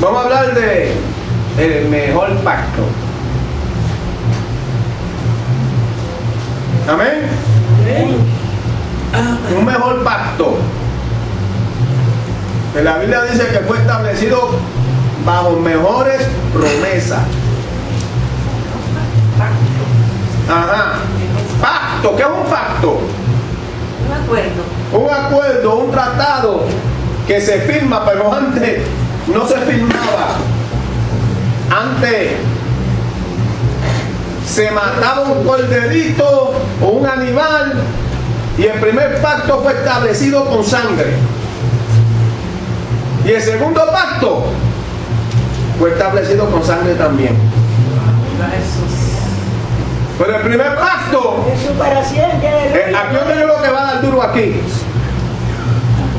Vamos a hablar de el mejor pacto. Amén. Un mejor pacto. En la Biblia dice que fue establecido bajo mejores promesas. Ajá. Pacto, ¿qué es un pacto? Un acuerdo. Un acuerdo, un tratado que se firma, pero antes no se firmaba. Antes se mataba un corderito o un animal y el primer pacto fue establecido con sangre. Y el segundo pacto fue establecido con sangre también. Pero el primer pacto, siempre. eh, aquí yo lo que va a dar duro aquí.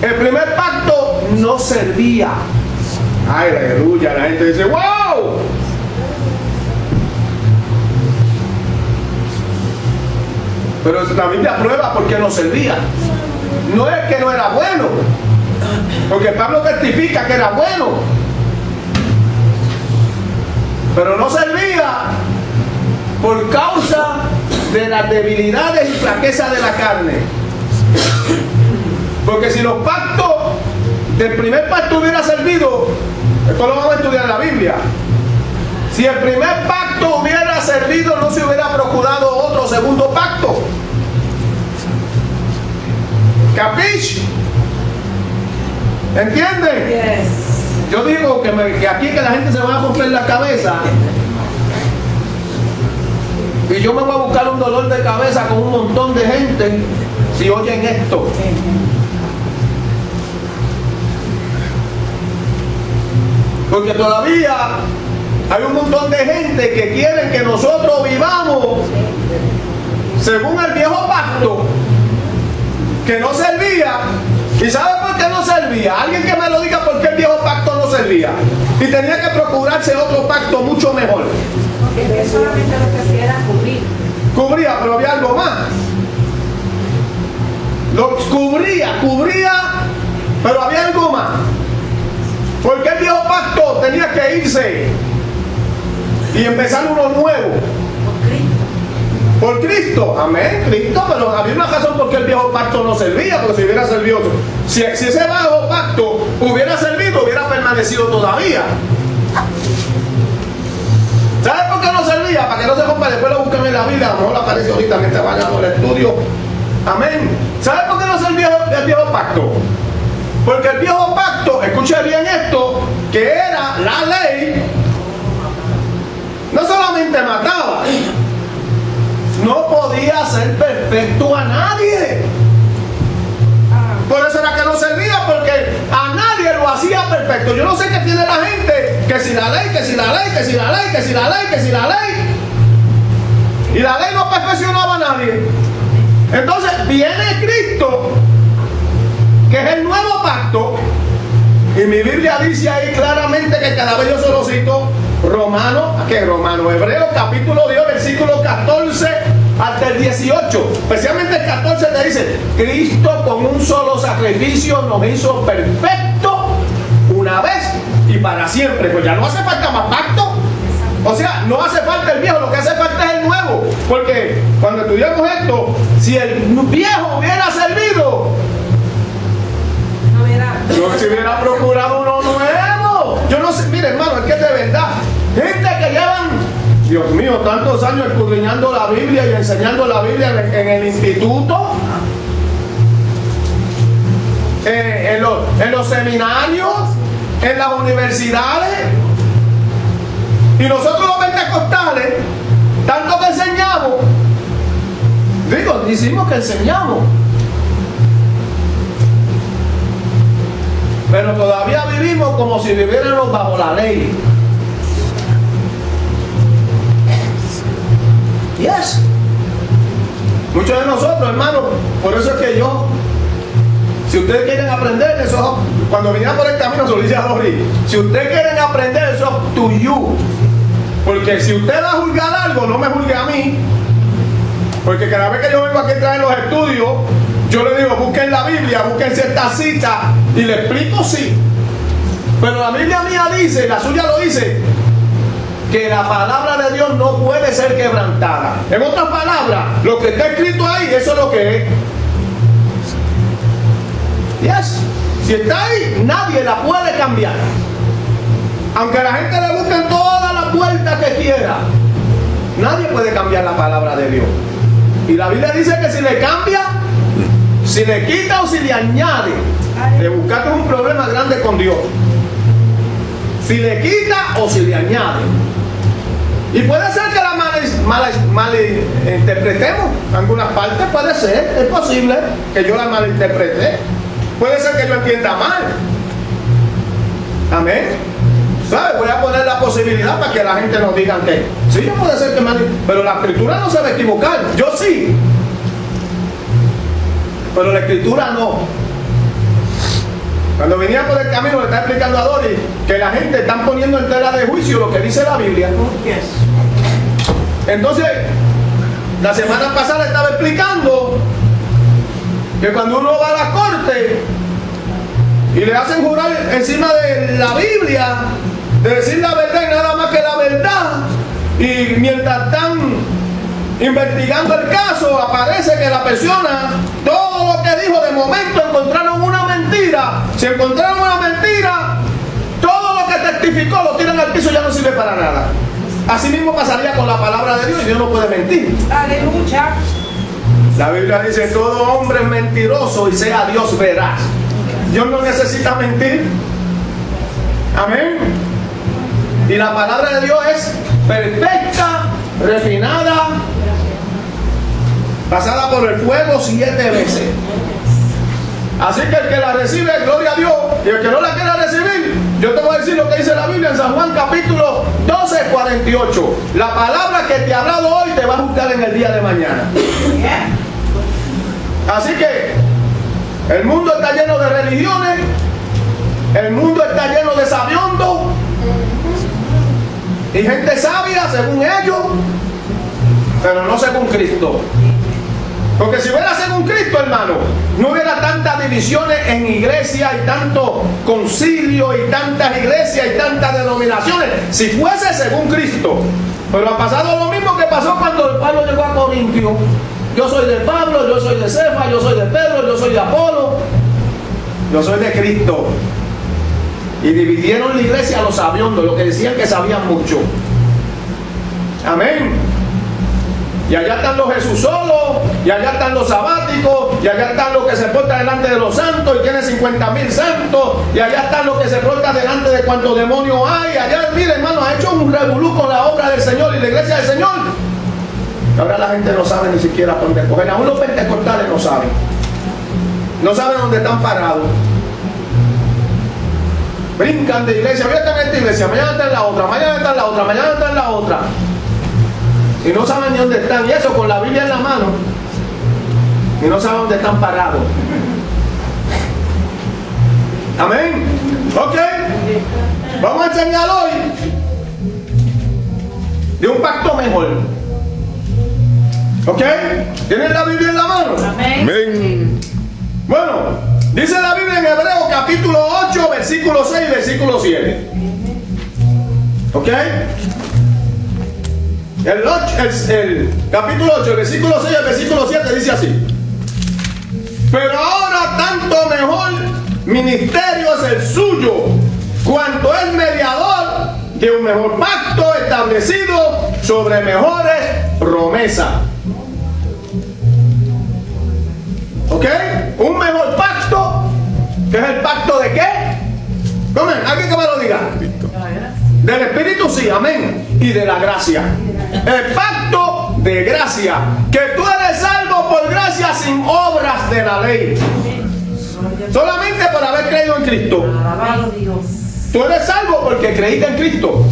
El primer pacto no servía. Ay, aleluya, la gente dice, wow. Pero la Biblia prueba por qué no servía. No es que no era bueno, porque Pablo testifica que era bueno, pero no servía por causa de las debilidades y flaquezas de la carne. Porque si los pactos del primer pacto hubiera servido, esto lo vamos a estudiar en la Biblia. Si el primer pacto hubiera servido, no se hubiera procurado otro segundo pacto. ¿Capich? ¿Entienden? Yes. Yo digo que, me- que aquí que la gente se va a romper la cabeza. Y yo me voy a buscar un dolor de cabeza con un montón de gente si oyen esto. Porque todavía hay un montón de gente que quieren que nosotros vivamos según el viejo pacto, que no servía. ¿Y sabe por qué no servía? Alguien que me lo diga por qué el viejo pacto no servía. Y tenía que procurarse otro pacto mucho mejor. Porque solamente lo que hacía era cubrir. Cubría, pero había algo más. Lo cubría, cubría, pero había algo más. Porque el viejo pacto tenía que irse y empezar uno nuevo. Por Cristo. Por Cristo, amén, Cristo, pero había una razón por qué el viejo pacto no servía, porque si hubiera servido, si, si ese viejo pacto hubiera servido, hubiera permanecido todavía. ¿Sabes por qué no servía? Para que no se rompa, después lo busquen en la Biblia, a lo mejor aparece ahorita mientras vayan al estudio. Amén. ¿Sabes por qué no servía el viejo pacto? Porque el viejo pacto, escuche bien esto, que era la ley, no solamente mataba, no podía ser perfecto a nadie. Por eso era que no servía, porque a nadie lo hacía perfecto. Yo no sé qué tiene la gente, que si la ley, que si la ley, que si la ley, que si la ley, que si la ley. Y la ley no perfeccionaba a nadie. Entonces viene Cristo, que es el nuevo pacto. Y mi Biblia dice ahí claramente que cada vez yo se lo cito, Romano, que Romano, Hebreo capítulo 10, versículo 14 hasta el 18. Especialmente el 14 te dice, Cristo con un solo sacrificio nos hizo perfecto una vez y para siempre. Pues ya no hace falta más pacto. O sea, no hace falta el viejo, lo que hace falta es el nuevo. Porque cuando estudiamos esto, si el viejo hubiera servido. Yo si hubiera procurado uno nuevo. Yo no sé, mire hermano, es que de verdad, gente que llevan, Dios mío, tantos años escudriñando la Biblia y enseñando la Biblia en, el instituto, eh, en, los, en los seminarios, en las universidades, y nosotros los pentecostales, tanto que enseñamos, digo, decimos que enseñamos. Pero todavía vivimos como si viviéramos bajo la ley. Yes. Muchos de nosotros, hermanos, por eso es que yo, si ustedes quieren aprender, eso, cuando venía por el camino, se lo dice a si ustedes quieren aprender, eso es to you. Porque si usted va a juzgar algo, no me juzgue a mí. Porque cada vez que yo vengo aquí a traer los estudios, yo le digo, busquen la Biblia, busquen cierta cita y le explico sí. Pero la Biblia mía dice, la suya lo dice, que la palabra de Dios no puede ser quebrantada. En otras palabras, lo que está escrito ahí, eso es lo que es. Yes. Si está ahí, nadie la puede cambiar. Aunque la gente le busque en todas las puertas que quiera, nadie puede cambiar la palabra de Dios. Y la Biblia dice que si le cambia, si le quita o si le añade, le buscaste un problema grande con Dios. Si le quita o si le añade. Y puede ser que la malinterpretemos mal, interpretemos algunas partes, puede ser, es posible que yo la malinterprete. Puede ser que yo entienda mal. Amén. ¿Sabe? Voy a poner la posibilidad para que la gente nos diga que sí, yo puede ser que mal, pero la escritura no se va a equivocar. Yo sí. Pero la escritura no. Cuando venía por el camino le está explicando a Dori que la gente está poniendo en tela de juicio lo que dice la Biblia. Entonces, la semana pasada estaba explicando que cuando uno va a la corte y le hacen jurar encima de la Biblia, de decir la verdad y nada más que la verdad, y mientras están investigando el caso, aparece que la persona, todo lo que dijo, de momento encontraron una mentira. Si encontraron una mentira, todo lo que testificó lo tiran al piso y ya no sirve para nada. Así mismo pasaría con la palabra de Dios y Dios no puede mentir. Aleluya. La Biblia dice, todo hombre es mentiroso y sea Dios veraz. Dios no necesita mentir. Amén. Y la palabra de Dios es perfecta, refinada, pasada por el fuego siete veces. Así que el que la recibe, gloria a Dios. Y el que no la quiera recibir, yo te voy a decir lo que dice la Biblia en San Juan capítulo 12, 48. La palabra que te ha hablado hoy te va a juzgar en el día de mañana. Así que el mundo está lleno de religiones, el mundo está lleno de sabiondos y gente sabia según ellos, pero no según Cristo. Porque si hubiera según Cristo, hermano, no hubiera tantas divisiones en iglesia y tanto concilio y tantas iglesias y tantas denominaciones. Si fuese según Cristo. Pero ha pasado lo mismo que pasó cuando el Pablo llegó a Corintio. Yo soy de Pablo, yo soy de Cefa, yo soy de Pedro, yo soy de Apolo, yo soy de Cristo. Y dividieron la iglesia a los sabiondos, los que decían que sabían mucho. Amén. Y allá están los Jesús solos, y allá están los sabáticos, y allá están los que se portan delante de los santos y tienen 50 mil santos, y allá están los que se portan delante de cuantos demonios hay. Allá, mire hermano, ha hecho un revolú con la obra del Señor y la iglesia del Señor. Ahora la gente no sabe ni siquiera dónde coger. Aún los pentecostales no saben. No saben dónde están parados. Brincan de iglesia. Hoy están en esta iglesia, mañana están en la otra, mañana están en la otra, mañana están en la otra. Y no saben ni dónde están. Y eso con la Biblia en la mano. Y no saben dónde están parados. Amén. Ok. Vamos a enseñar hoy de un pacto mejor. ¿Ok? ¿Tienen la Biblia en la mano? Amén. Bueno, dice la Biblia en Hebreo capítulo 8, versículo 6 y versículo 7. ¿Ok? El, och- el- el capítulo 8, el versículo 6 y el versículo 7 dice así. Pero ahora tanto mejor ministerio es el suyo, cuanto es mediador de un mejor pacto establecido sobre mejores promesas. ¿Ok? Un mejor pacto, que es el pacto de qué? ¿Cómo? ¿Alguien que me lo diga? Del Espíritu sí, amén. Y de la gracia. El pacto de gracia. Que tú eres salvo de la ley. Solamente por haber creído en Cristo. Tú eres salvo porque creíste en Cristo.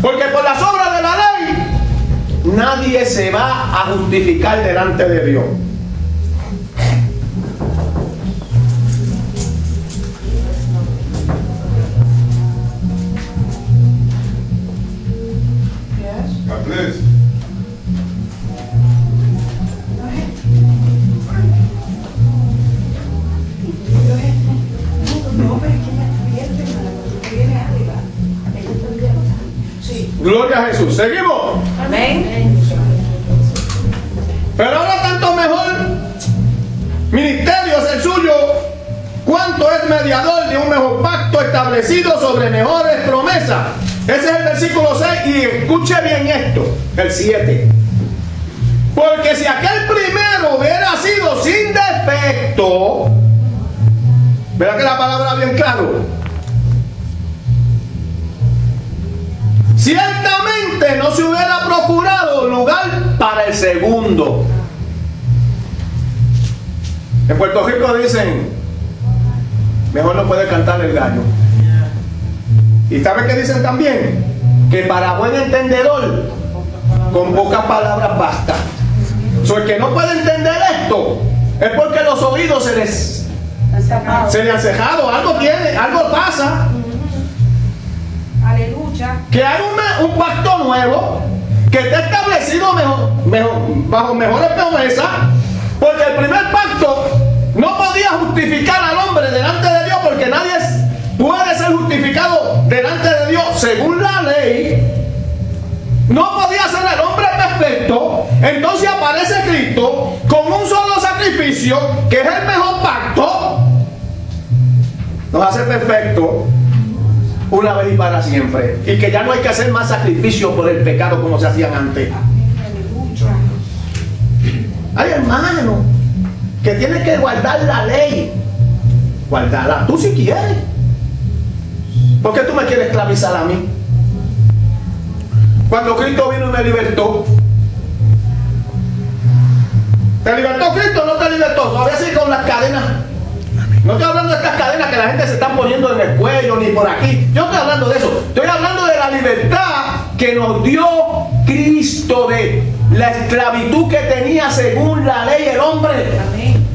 Porque por las obras de la ley nadie se va a justificar delante de Dios. Seguimos. Amén. Pero ahora tanto mejor ministerio es el suyo, cuanto es mediador de un mejor pacto establecido sobre mejores promesas. Ese es el versículo 6 y escuche bien esto, el 7. Porque si aquel primero hubiera sido sin defecto, ¿verdad que la palabra bien claro? Ciertamente no se hubiera procurado lugar para el segundo. En Puerto Rico dicen, mejor no puede cantar el gallo. ¿Y sabe qué dicen también? Que para buen entendedor, con pocas palabras basta. So, el que no puede entender esto es porque los oídos se les se le han cejado, algo tiene, algo pasa. Que hay una- un pacto nuevo que está establecido bajo mejores promesas, porque el primer pacto no podía justificar al hombre delante de Dios, porque nadie puede ser justificado delante de Dios según la ley. No podía ser el hombre perfecto. Entonces aparece Cristo con un solo sacrificio, que es el mejor pacto. Nos hace perfecto una vez y para siempre. Y que ya no hay que hacer más sacrificios por el pecado como se hacían antes. Hay hermano que tiene que guardar la ley. Guardarla. Tú si quieres. ¿Por qué tú me quieres esclavizar a mí? Cuando Cristo vino y me libertó. ¿Te libertó Cristo o no te libertó? Todavía sigue con las cadenas. No estoy hablando de estas cadenas que la gente se está poniendo en el cuello ni por aquí. Yo estoy hablando de eso. Estoy hablando de la libertad que nos dio Cristo de la esclavitud que tenía según la ley el hombre. Amén.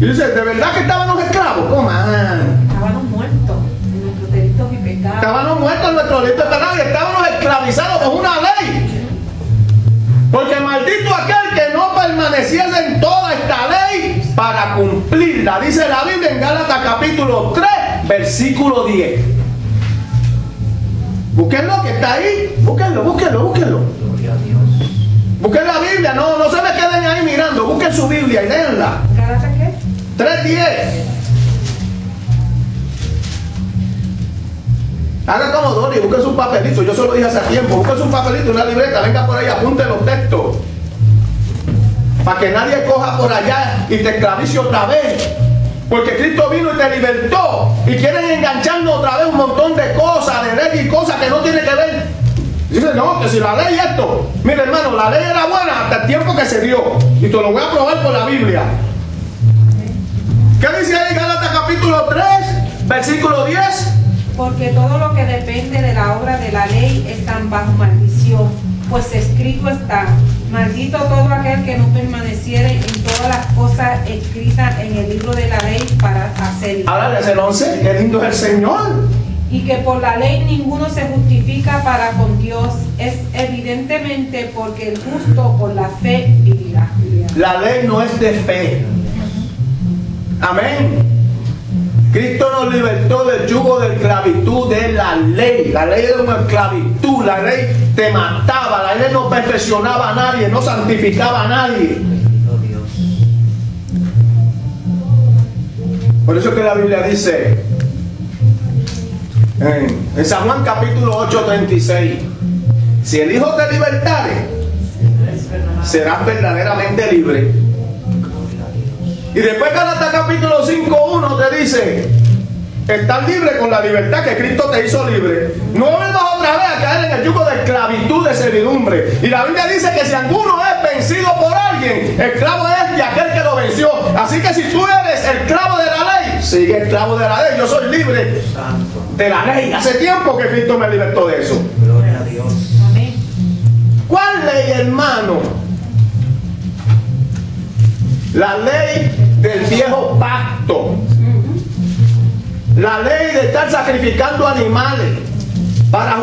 Y dice, ¿de verdad que estábamos esclavos? ¿Cómo? Estábamos muertos en nuestros delitos y pecados. Estábamos muertos en nuestro delito de pecado y estábamos esclavizados por una ley. Porque maldito aquel que no permaneciese en toda esta ley para cumplirla. Dice la Biblia en Gálatas capítulo 3, versículo 10. Búsquenlo que está ahí. Búsquenlo, búsquenlo, búsquenlo. Busquen la Biblia, no, no se me queden ahí mirando. Busquen su Biblia y léanla. ¿Gálatas qué? 3.10. Haga como Dori, busque su papelito. Yo se lo dije hace tiempo. Busque su papelito, una libreta. Venga por ahí, apunte los textos. Para que nadie coja por allá y te esclavice otra vez. Porque Cristo vino y te libertó. Y quieren engancharnos otra vez un montón de cosas, de ley y cosas que no tienen que ver. Dice, no, que si la ley es esto. Mira, hermano, la ley era buena hasta el tiempo que se dio. Y te lo voy a probar por la Biblia. ¿Qué dice ahí Gálatas capítulo 3, versículo 10? Porque todo lo que depende de la obra de la ley están bajo maldición, pues escrito está, maldito todo aquel que no permaneciere en todas las cosas escritas en el libro de la ley para hacerlo. Ahora desde el 11, qué lindo es el Señor. Y que por la ley ninguno se justifica para con Dios, es evidentemente porque el justo por la fe vivirá. La ley no es de fe. Amén. Cristo nos libertó del yugo de esclavitud de la ley. La ley era una esclavitud. La ley te mataba. La ley no perfeccionaba a nadie, no santificaba a nadie. Por eso que la Biblia dice en San Juan capítulo 8, 36. Si el Hijo te libertare, serás verdaderamente libre. Y después Gálatas capítulo 5.1 te dice, estás libre con la libertad que Cristo te hizo libre. No vuelvas otra vez a caer en el yugo de esclavitud, de servidumbre. Y la Biblia dice que si alguno es vencido por alguien, esclavo es de aquel que lo venció. Así que si tú eres esclavo de la ley, sigue esclavo de la ley. Yo soy libre de la ley. Hace tiempo que Cristo me libertó de eso. Gloria a Dios. ¿Cuál ley, hermano? La ley del viejo pacto. La ley de estar sacrificando animales para,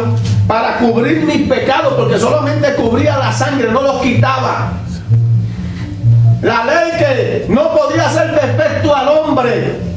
para cubrir mis pecados, porque solamente cubría la sangre, no los quitaba. La ley que no podía ser perfecto al hombre,